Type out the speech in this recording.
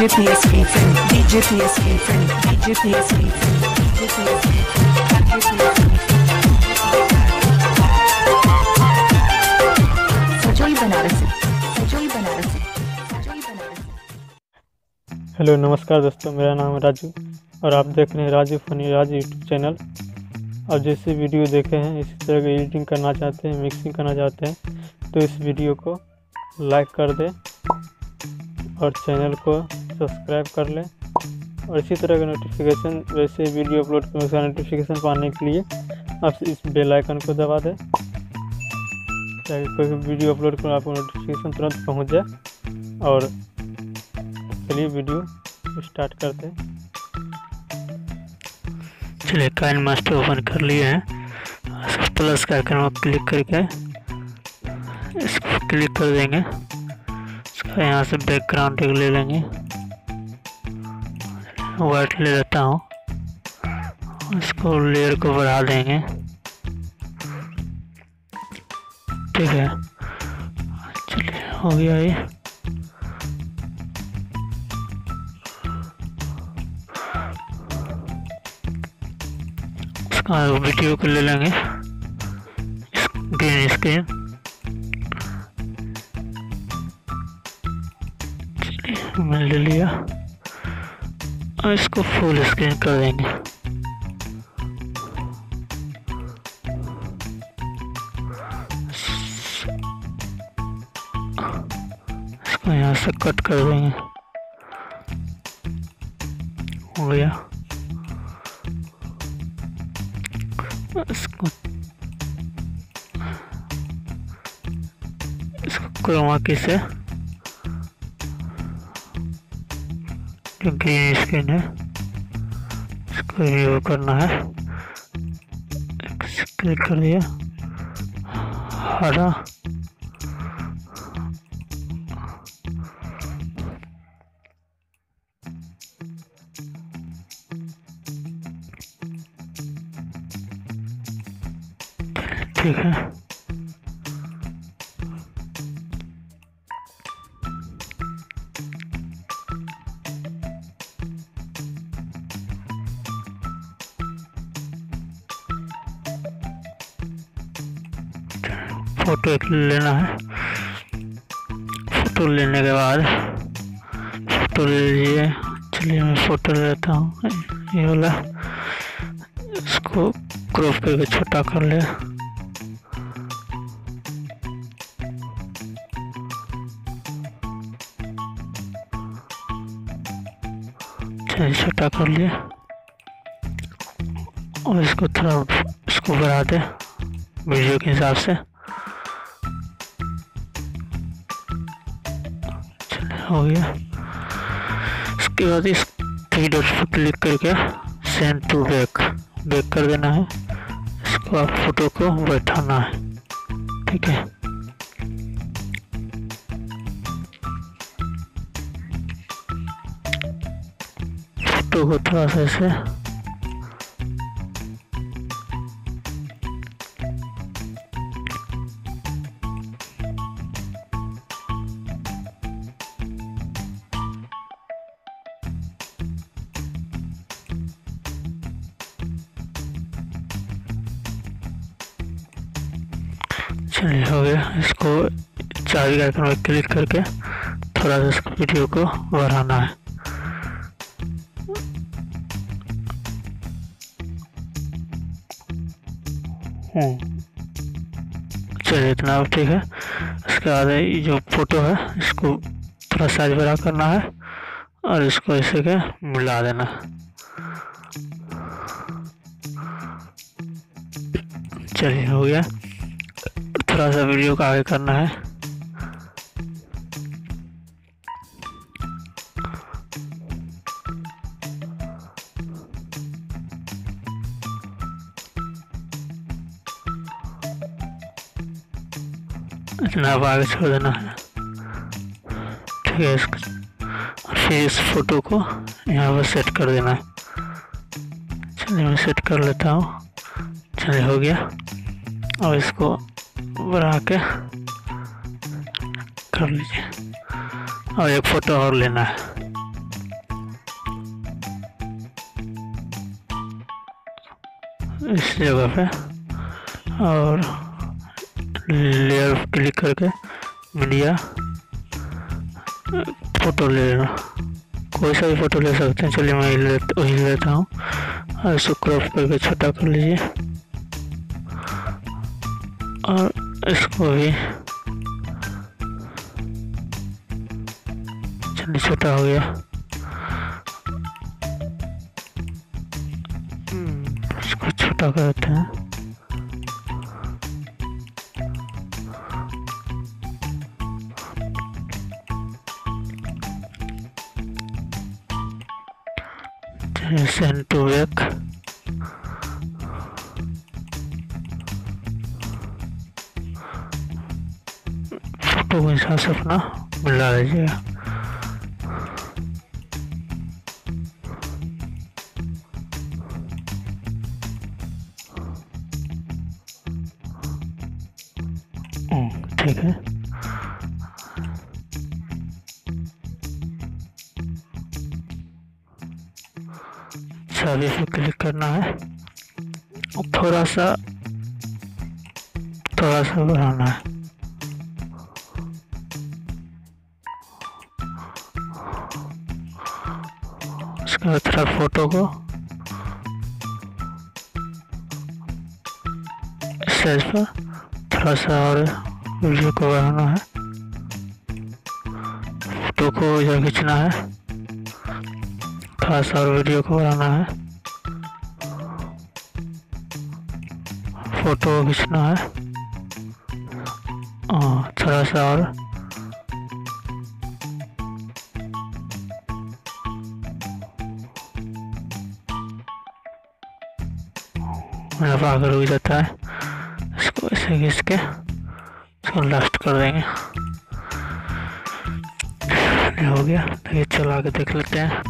DJ PSP friend, DJ PSP friend, DJ PSP friend, DJ PSP Sajoi Banarasi Sajoi Banarasi Sajoi Banarasi hello नमस्कार दोस्तों मेरा नाम है राजू और आप देख रहे हैं Raju funny Raju YouTube channel और जैसे वीडियो देखे हैं इसी तरह की एडिटिंग करना चाहते हैं मिक्सिंग करना चाहते हैं तो इस वीडियो को लाइक कर दें और चैनल को सब्सक्राइब कर लें और इसी तरह का नोटिफिकेशन वैसे वीडियो अपलोड करने का नोटिफिकेशन पाने के लिए आप इस बेल आइकन को दबा दें ताकि कोई वीडियो अपलोड करो आपको नोटिफिकेशन तुरंत पहुँच जाए। और चलिए वीडियो स्टार्ट करते हैं। चलिए काइन मास्टर ओपन कर लिए हैं। प्लस का आइकन में क्लिक करके इसको क्लिक कर देंगे। इसका यहाँ से बैकग्राउंड ले लेंगे। वाइट ले लेता हूँ। इसको लेयर को बढ़ा देंगे। ठीक है। चलिए, हो गया ये। इसका वीडियो को ले लेंगे। ग्रीन स्क्रीन मैं ले लिया। और इसको फुल स्क्रीन कर देंगे। इसको यहाँ से कट कर देंगे। हो गया। इसको इसको क्रोमा की से जो ग्रीन स्क्रीन है। इसको रिमूव करना है। क्लिक कर दिया हरा। ठीक है। फ़ोटो एक लेना है। फ़ोटो लेने के बाद फ़ोटो ले लीजिए चलिए मैं फ़ोटो ले लेता हूँ। ये वाला। इसको क्रॉप करके छोटा कर ले। चलिए छोटा कर लिया और इसको थोड़ा इसको बढ़ा दे वीडियो के हिसाब से। हो गया। उसके बाद इस थ्री डॉट्स पर क्लिक करके सेंड टू बैक बैक कर देना है। इसको आप फ़ोटो को बैठाना है, ठीक है? फ़ोटो को थोड़ा सा ऐसे हो गया इसको चाबी के आइकन पर क्लिक करके थोड़ा सा इसको वीडियो को बढ़ाना है। हम्म। चलिए इतना अब ठीक है। इसके बाद जो फ़ोटो है, इसको थोड़ा साइज़ बड़ा करना है और इसको ऐसे के मिला देना। चलिए हो गया। थोड़ा सा वीडियो का आगे करना है। इतना अब आगे छोड़ देना है। ठीक है इसको फिर इस फ़ोटो को यहाँ पर सेट कर देना है। चलिए मैं सेट कर लेता हूँ। चलिए, हो गया। अब इसको बना के कर लीजिए। और एक फ़ोटो और लेना है। इस जगह पे और लेयर क्लिक करके मीडिया फ़ोटो ले लेना। कोई सा भी फ़ोटो ले सकते हैं। चलिए मैं ले, वही लेता हूँ। और इसको क्रॉप करके छोटा कर लीजिए। और इसको भी चलिए छोटा हो गया। हम्म, इसको छोटा करते हैं। send to back फ़ोटो के हिसाब से अपना मिला हम्म, ठीक है छवि पे क्लिक करना है थोड़ा सा थोड़ा सा बढ़ाना है थोड़ा फ़ोटो को। साइज़ पर थोड़ा सा और वीडियो को बढ़ाना है। फ़ोटो को इधर खींचना है। थोड़ा सा और वीडियो को बढ़ाना है। फ़ोटो खींचना है। हाँ, थोड़ा सा और मेरा पागल हो जाता है। इसको ऐसे घिस के इसको लास्ट कर देंगे। हो गया। तो ये चला के देख लेते हैं।